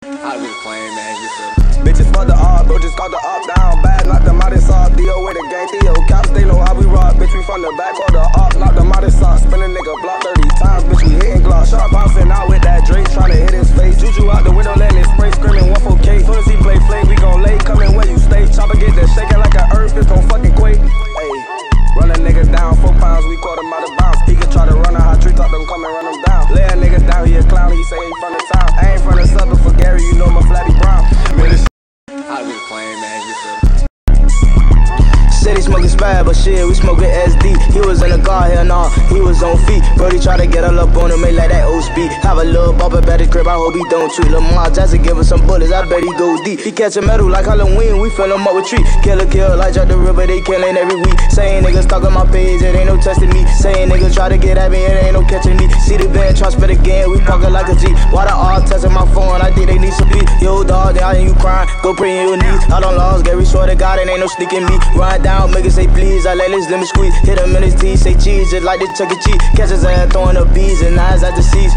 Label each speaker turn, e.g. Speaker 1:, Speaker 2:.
Speaker 1: I just playing, man.
Speaker 2: Bitches fuck the up, bro, just caught the up down bad. Knock the it's all deal with the gang Theo. Cops, they know how we rock. Bitch, we from the back or the up. Knock the it's all spin a nigga block 30 times. Bitch, we hitting Glock. Sharp bouncing out with that Drake, tryna hit his face. Juju out the window, letting it spray, screaming 1 4K. Soon as he play flame, we gon' lay. Coming where you stay. Chopper get that shaking like an earth, it's gon' fucking quake. Ayy, run a nigga down, four pounds, we caught him out of bounds. He can try to run a hot tree, talk them come and run him down. Lay a nigga down, he a clown, he say he from the town. I ain't from the suburb for you know my flatty brown. Man, this
Speaker 1: I was playing, man. You feel me?
Speaker 3: Said he smoking spad, but shit, we smoking SD. He was in the car, hell nah, he was on feet. Brody try to get all up on him, make like that old speed. Have a little bump up at his crib, I hope he don't tweet. Lamar Jackson give him some bullets, I bet he go deep. He catch a medal like Halloween, we fill him up with tree. Killer kill like Jack the Ripper, they killing every week. Saying niggas stalking my page, it ain't no testing me. Saying niggas try to get at me, it ain't no catching me. See the band, try spit again, we parkin' like a G. Why the all testing my phone, I think they need some beat. Yo, dog, down and you crying, go pray in your knees. I don't lost, Gary swear to God, it ain't no sneaking me. Run down, make it say please, I let his lemon squeeze. Hit him in his teeth, say cheese, just like the Chuck E. Cheese. Catch his ass throwing up bees and eyes at the seas.